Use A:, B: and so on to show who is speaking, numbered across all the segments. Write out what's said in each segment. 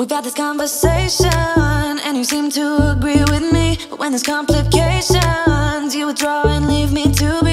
A: We've had this conversation, and you seem to agree with me. But when there's complications, you withdraw and leave me to be.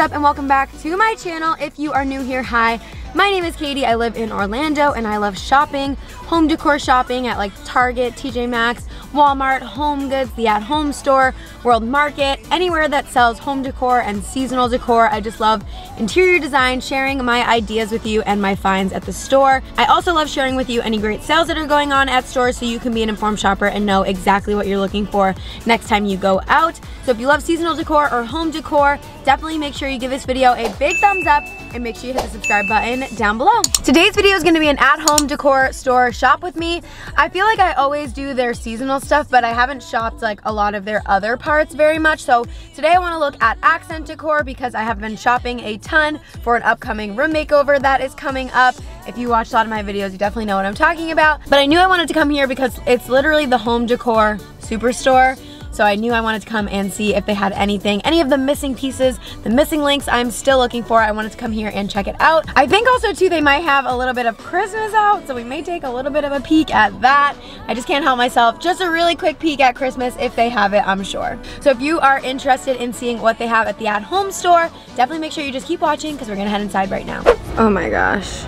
B: Up and welcome back to my channel. If you are new here, hi. My name is Katie, I live in Orlando and I love shopping, home decor shopping at like Target, TJ Maxx, Walmart, Home Goods, the At Home Store, World Market, anywhere that sells home decor and seasonal decor. I just love interior design, sharing my ideas with you and my finds at the store. I also love sharing with you any great sales that are going on at stores so you can be an informed shopper and know exactly what you're looking for next time you go out. So if you love seasonal decor or home decor, definitely make sure you give this video a big thumbs up and make sure you hit the subscribe button down below. Today's video is gonna be an at-home decor store shop with me. I feel like I always do their seasonal stuff, but I haven't shopped like a lot of their other parts very much. So today I wanna look at accent decor because I have been shopping a ton for an upcoming room makeover that is coming up. If you watch a lot of my videos, you definitely know what I'm talking about. But I knew I wanted to come here because it's literally the home decor superstore. So I knew I wanted to come and see if they had anything, any of the missing pieces, the missing links I'm still looking for. I wanted to come here and check it out. I think also too, they might have a little bit of Christmas out, so we may take a little bit of a peek at that. I just can't help myself. Just a really quick peek at Christmas if they have it, I'm sure. So if you are interested in seeing what they have at the at-home store, definitely make sure you just keep watching because we're gonna head inside right now. Oh my gosh.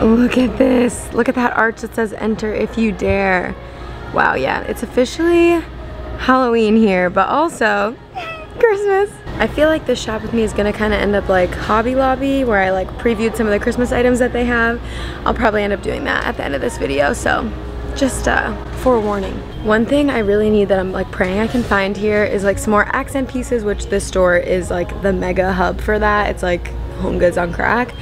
B: Look at this. Look at that arch that says enter if you dare. Wow, yeah, it's officially Halloween here, but also Christmas. I feel like this shop with me is gonna kind of end up like Hobby Lobby, where I like previewed some of the Christmas items that they have. I'll probably end up doing that at the end of this video, so just uh, forewarning. One thing I really need that I'm like praying I can find here is like some more accent pieces, which this store is like the mega hub for that. It's like home goods on crack.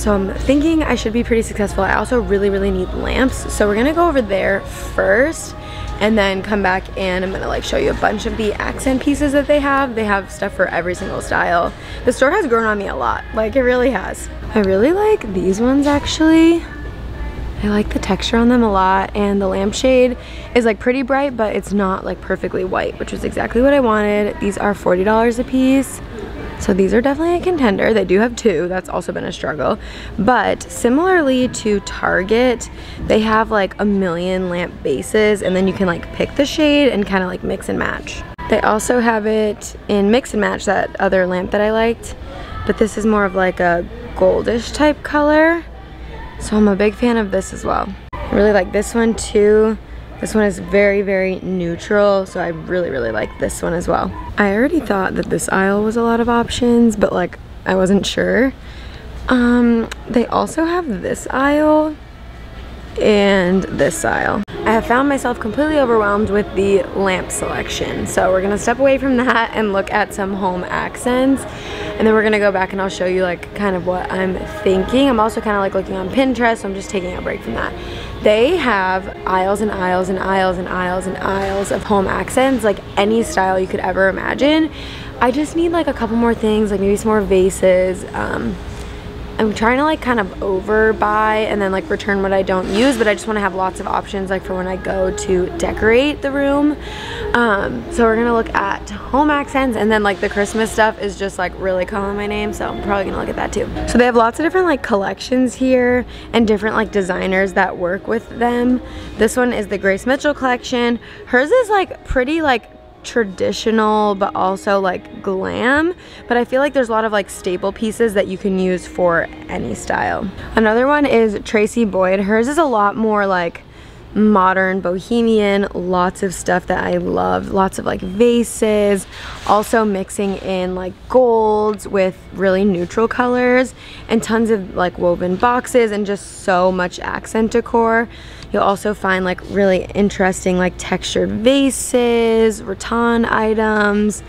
B: So I'm thinking I should be pretty successful. I also really, really need lamps. So we're gonna go over there first and then come back and I'm gonna like show you a bunch of the accent pieces that they have. They have stuff for every single style. The store has grown on me a lot, like it really has. I really like these ones actually. I like the texture on them a lot and the lampshade is like pretty bright but it's not like perfectly white which was exactly what I wanted. These are $40 a piece. So these are definitely a contender. They do have two, that's also been a struggle. But similarly to Target, they have like a million lamp bases and then you can like pick the shade and kind of like mix and match. They also have it in mix and match, that other lamp that I liked. But this is more of like a goldish type color. So I'm a big fan of this as well. I really like this one too. This one is very, very neutral, so I really, really like this one as well. I already thought that this aisle was a lot of options, but like, I wasn't sure. Um, they also have this aisle and this aisle. I have found myself completely overwhelmed with the lamp selection. So we're gonna step away from that and look at some home accents. And then we're gonna go back and I'll show you like kind of what I'm thinking. I'm also kind of like looking on Pinterest, so I'm just taking a break from that. They have aisles and aisles and aisles and aisles and aisles of home accents, like any style you could ever imagine. I just need like a couple more things, like maybe some more vases. Um, I'm trying to like kind of over buy and then like return what I don't use but I just want to have lots of options like for when I go to decorate the room. Um, so we're gonna look at home accents and then like the Christmas stuff is just like really calling my name so I'm probably gonna look at that too. So they have lots of different like collections here and different like designers that work with them. This one is the Grace Mitchell collection. Hers is like pretty like traditional but also like glam but I feel like there's a lot of like staple pieces that you can use for any style. Another one is Tracey Boyd. Hers is a lot more like modern bohemian lots of stuff that I love lots of like vases also mixing in like golds with really neutral colors and tons of like woven boxes and just so much accent decor. You'll also find like really interesting like textured vases rattan items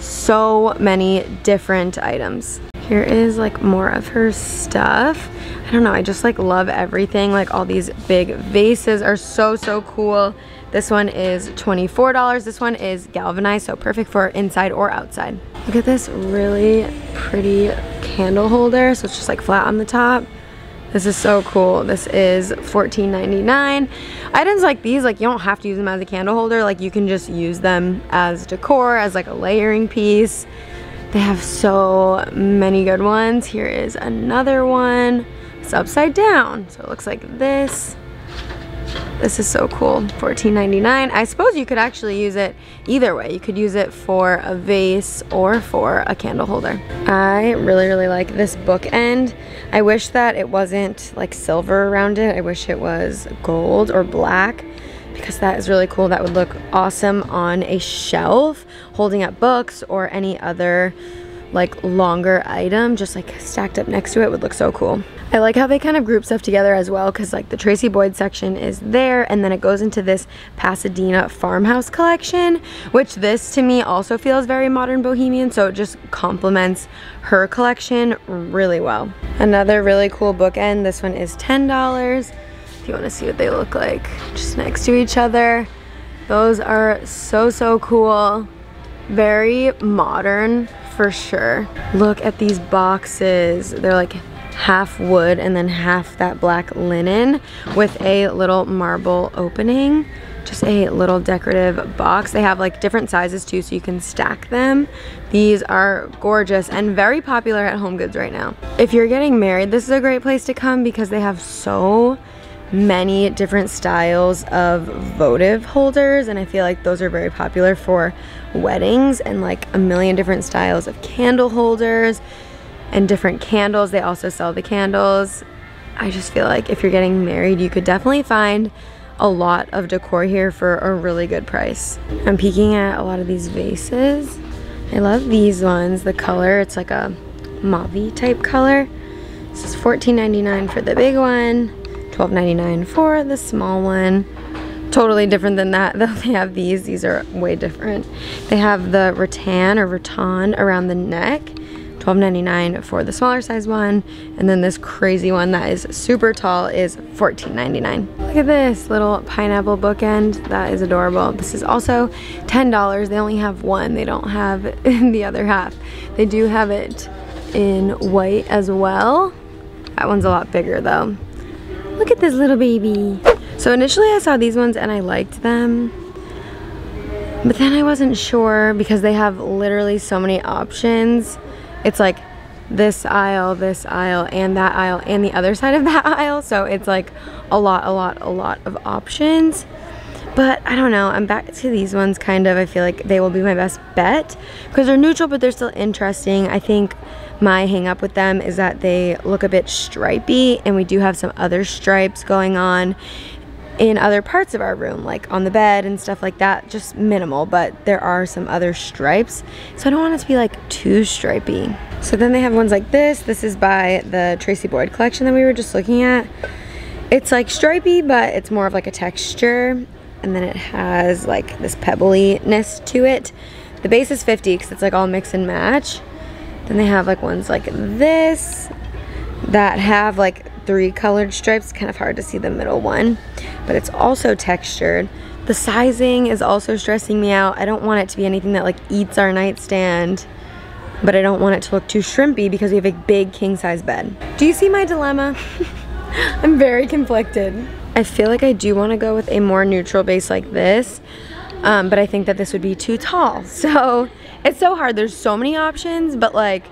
B: so many different items here is like more of her stuff. I don't know, I just like love everything. Like all these big vases are so, so cool. This one is $24. This one is galvanized, so perfect for inside or outside. Look at this really pretty candle holder. So it's just like flat on the top. This is so cool. This is $14.99. Items like these, like you don't have to use them as a candle holder. Like you can just use them as decor, as like a layering piece. They have so many good ones. Here is another one. It's upside down. So it looks like this. This is so cool, $14.99. I suppose you could actually use it either way. You could use it for a vase or for a candle holder. I really, really like this bookend. I wish that it wasn't like silver around it. I wish it was gold or black because that is really cool. That would look awesome on a shelf holding up books or any other like longer item just like stacked up next to it would look so cool. I like how they kind of group stuff together as well because like the Tracey Boyd section is there and then it goes into this Pasadena farmhouse collection which this to me also feels very modern bohemian so it just complements her collection really well. Another really cool bookend, this one is $10 if you want to see what they look like just next to each other. Those are so so cool. Very modern for sure. Look at these boxes. They're like half wood and then half that black linen with a little marble opening just a little decorative box they have like different sizes too so you can stack them these are gorgeous and very popular at home goods right now if you're getting married this is a great place to come because they have so many different styles of votive holders and I feel like those are very popular for weddings and like a million different styles of candle holders and different candles. They also sell the candles. I just feel like if you're getting married, you could definitely find a lot of decor here for a really good price. I'm peeking at a lot of these vases. I love these ones. The color, it's like a mauve type color. This is $14.99 for the big one, $12.99 for the small one. Totally different than that, though they have these. These are way different. They have the rattan or rattan around the neck $12.99 for the smaller size one. And then this crazy one that is super tall is $14.99. Look at this little pineapple bookend. That is adorable. This is also $10. They only have one. They don't have the other half. They do have it in white as well. That one's a lot bigger though. Look at this little baby. So initially I saw these ones and I liked them. But then I wasn't sure because they have literally so many options it's like this aisle, this aisle, and that aisle, and the other side of that aisle. So it's like a lot, a lot, a lot of options. But I don't know, I'm back to these ones kind of. I feel like they will be my best bet because they're neutral, but they're still interesting. I think my hang up with them is that they look a bit stripy and we do have some other stripes going on in other parts of our room, like on the bed and stuff like that. Just minimal, but there are some other stripes. So I don't want it to be like too stripy. So then they have ones like this. This is by the Tracey Boyd collection that we were just looking at. It's like stripy, but it's more of like a texture. And then it has like this pebbliness to it. The base is 50 because it's like all mix and match. Then they have like ones like this that have like three colored stripes. Kind of hard to see the middle one, but it's also textured. The sizing is also stressing me out. I don't want it to be anything that like eats our nightstand, but I don't want it to look too shrimpy because we have a big king size bed. Do you see my dilemma? I'm very conflicted. I feel like I do want to go with a more neutral base like this, um, but I think that this would be too tall. So it's so hard. There's so many options, but like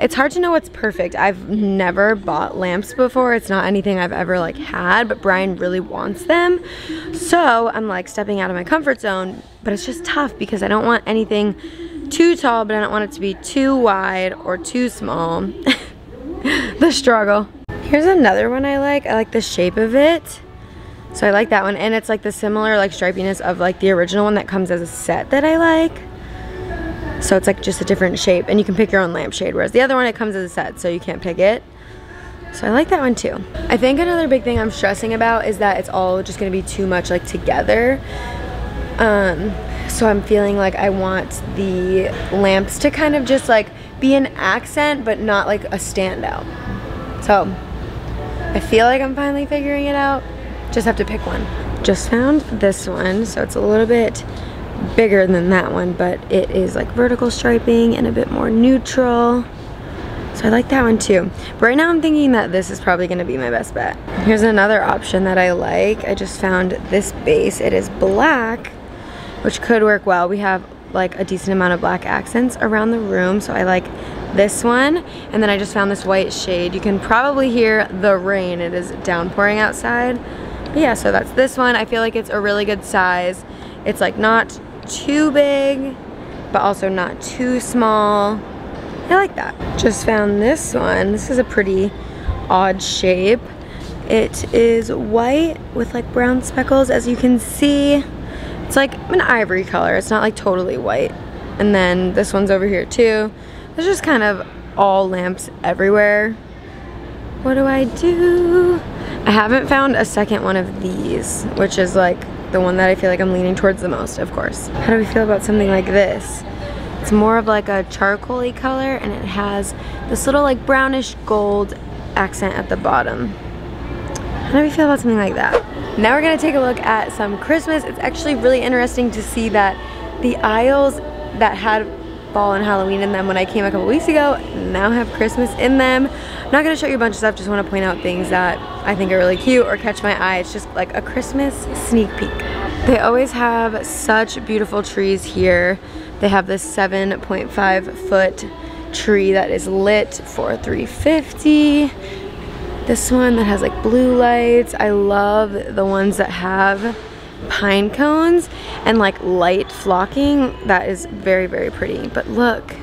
B: it's hard to know what's perfect. I've never bought lamps before. It's not anything I've ever like had, but Brian really wants them. So I'm like stepping out of my comfort zone, but it's just tough because I don't want anything too tall, but I don't want it to be too wide or too small. the struggle. Here's another one I like. I like the shape of it. So I like that one. And it's like the similar like stripiness of like the original one that comes as a set that I like. So it's like just a different shape and you can pick your own lampshade. Whereas the other one, it comes as a set, so you can't pick it. So I like that one too. I think another big thing I'm stressing about is that it's all just gonna be too much like together. Um, so I'm feeling like I want the lamps to kind of just like be an accent, but not like a standout. So I feel like I'm finally figuring it out. Just have to pick one. Just found this one, so it's a little bit bigger than that one, but it is like vertical striping and a bit more neutral. So I like that one too. But right now I'm thinking that this is probably gonna be my best bet. Here's another option that I like. I just found this base. It is black, which could work well. We have like a decent amount of black accents around the room, so I like this one. And then I just found this white shade. You can probably hear the rain. It is downpouring outside. But yeah, so that's this one. I feel like it's a really good size. It's like not too big, but also not too small. I like that. Just found this one. This is a pretty odd shape. It is white with like brown speckles as you can see. It's like an ivory color. It's not like totally white. And then this one's over here too. There's just kind of all lamps everywhere. What do I do? I haven't found a second one of these, which is like the one that I feel like I'm leaning towards the most, of course. How do we feel about something like this? It's more of like a charcoaly color and it has this little like brownish gold accent at the bottom. How do we feel about something like that? Now we're gonna take a look at some Christmas. It's actually really interesting to see that the aisles that had fall and Halloween in them when I came a couple weeks ago now have Christmas in them. I'm not gonna show you a bunch of stuff, just wanna point out things that I think are really cute or catch my eye. It's just like a Christmas sneak peek. They always have such beautiful trees here. They have this 7.5 foot tree that is lit for 350. This one that has like blue lights. I love the ones that have pine cones and like light flocking. That is very, very pretty. But look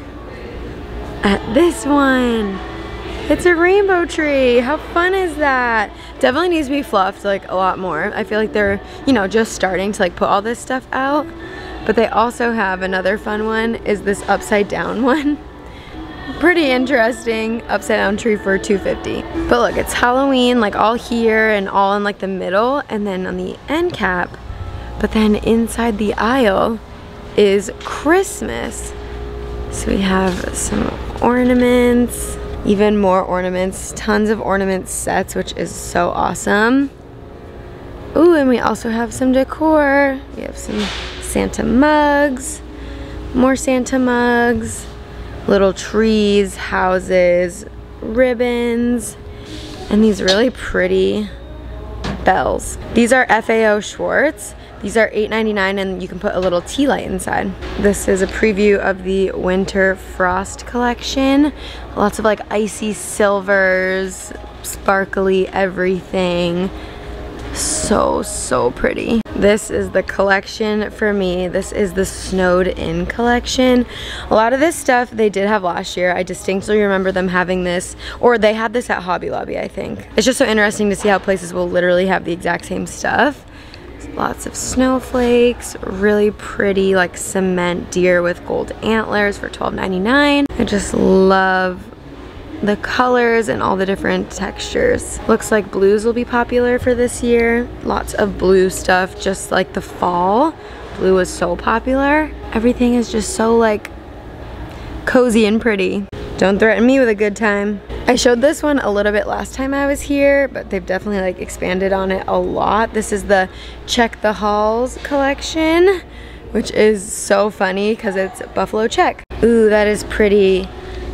B: at this one. It's a rainbow tree. How fun is that? Definitely needs to be fluffed like a lot more. I feel like they're, you know, just starting to like put all this stuff out. But they also have another fun one is this upside down one. Pretty interesting upside down tree for 250. But look, it's Halloween like all here and all in like the middle and then on the end cap but then inside the aisle is Christmas. So we have some ornaments, even more ornaments, tons of ornament sets, which is so awesome. Ooh, and we also have some decor. We have some Santa mugs, more Santa mugs, little trees, houses, ribbons, and these really pretty bells. These are FAO Schwarz. These are $8.99 and you can put a little tea light inside. This is a preview of the Winter Frost collection. Lots of like icy silvers, sparkly everything. So, so pretty. This is the collection for me. This is the Snowed In collection. A lot of this stuff they did have last year. I distinctly remember them having this, or they had this at Hobby Lobby, I think. It's just so interesting to see how places will literally have the exact same stuff. Lots of snowflakes, really pretty like cement deer with gold antlers for $12.99. I just love the colors and all the different textures. Looks like blues will be popular for this year. Lots of blue stuff, just like the fall. Blue was so popular. Everything is just so like cozy and pretty. Don't threaten me with a good time. I showed this one a little bit last time I was here, but they've definitely like expanded on it a lot. This is the Check the Halls collection, which is so funny because it's Buffalo Check. Ooh, that is pretty.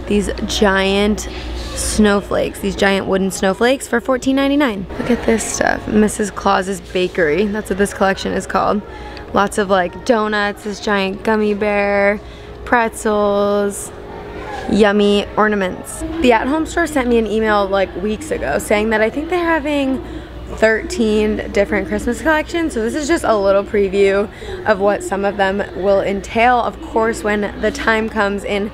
B: These giant snowflakes, these giant wooden snowflakes for $14.99. Look at this stuff, Mrs. Claus's Bakery. That's what this collection is called. Lots of like donuts, this giant gummy bear, pretzels, yummy ornaments. The at-home store sent me an email like weeks ago saying that I think they're having 13 different Christmas collections. So this is just a little preview of what some of them will entail. Of course, when the time comes in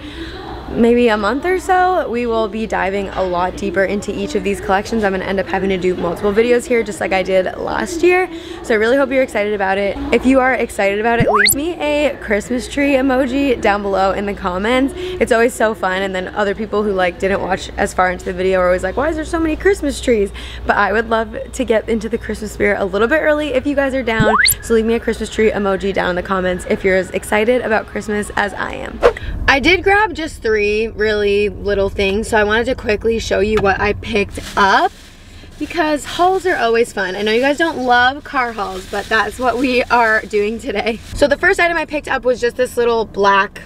B: maybe a month or so, we will be diving a lot deeper into each of these collections. I'm gonna end up having to do multiple videos here just like I did last year. So I really hope you're excited about it. If you are excited about it, leave me a Christmas tree emoji down below in the comments. It's always so fun and then other people who like didn't watch as far into the video are always like, why is there so many Christmas trees? But I would love to get into the Christmas spirit a little bit early if you guys are down. So leave me a Christmas tree emoji down in the comments if you're as excited about Christmas as I am. I did grab just three really little things, so I wanted to quickly show you what I picked up. because hauls are always fun. I know you guys don't love car hauls, but that's what we are doing today. So the first item I picked up was just this little black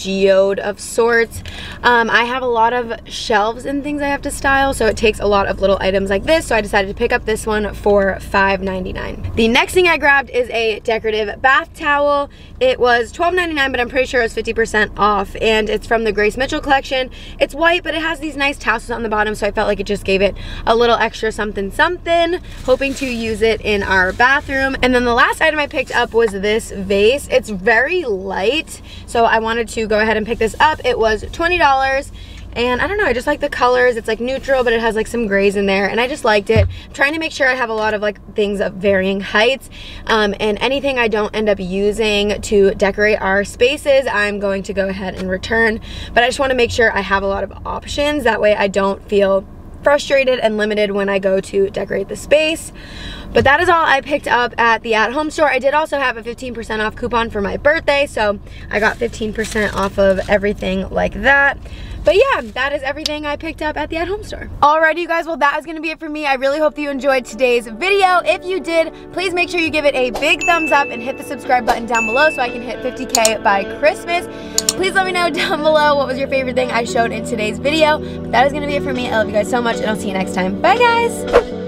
B: geode of sorts. Um, I have a lot of shelves and things I have to style, so it takes a lot of little items like this, so I decided to pick up this one for $5.99. The next thing I grabbed is a decorative bath towel. It was $12.99, but I'm pretty sure it was 50% off, and it's from the Grace Mitchell collection. It's white, but it has these nice tassels on the bottom, so I felt like it just gave it a little extra something something, hoping to use it in our bathroom. And then the last item I picked up was this vase. It's very light, so I wanted to go ahead and pick this up. It was $20 and I don't know, I just like the colors. It's like neutral, but it has like some grays in there and I just liked it. I'm trying to make sure I have a lot of like things of varying heights um, and anything I don't end up using to decorate our spaces, I'm going to go ahead and return. But I just wanna make sure I have a lot of options. That way I don't feel frustrated and limited when I go to decorate the space. But that is all I picked up at the at home store. I did also have a 15% off coupon for my birthday, so I got 15% off of everything like that. But yeah, that is everything I picked up at the at-home store. Alrighty, you guys, well, that is gonna be it for me. I really hope that you enjoyed today's video. If you did, please make sure you give it a big thumbs up and hit the subscribe button down below so I can hit 50K by Christmas. Please let me know down below what was your favorite thing I showed in today's video. But that is gonna be it for me. I love you guys so much, and I'll see you next time. Bye, guys!